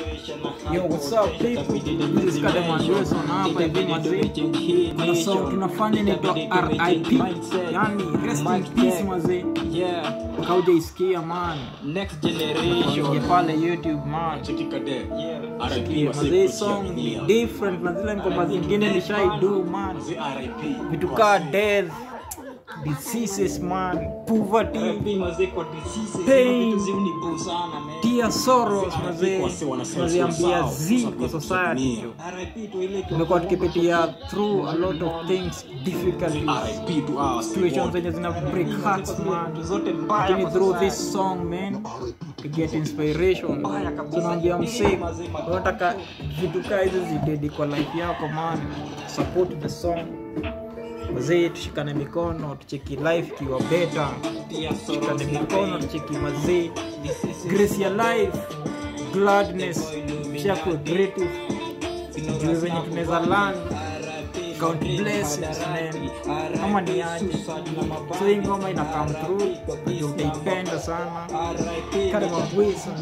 Yo, what's up people? This is Kademan na hapa hivi mazee. Kuna song tunafanya inaitwa RIP. Yani rest in peace mazee. Yeah, Kauja isikia man. next generation. generation. pale YouTube man. Yeah, RIP Mazee song ni different na zile ngoma zingine nishaidu man. Vitu kaa death, diseases man, poverty, pain, tia Soros. Tunaziambia zi kwa society. Tumekuwa tukipitia through a lot of things difficulties. Situations zenye zina break hearts man. Lakini through this song man to get inspiration. Tunaambia msee unataka vitu kaa hizi zidedi kwa life yako man. Support the song wazee tushikane mikono tucheki life kiwa beta, tushikane mikono tucheki mazee grace ya life gladness. Shakuwa creative. Juu venye tunaweza learn. Count blessings name kama ni aje? So hii ngoma ina come through. Ndio utaipenda sana. Kama Wilson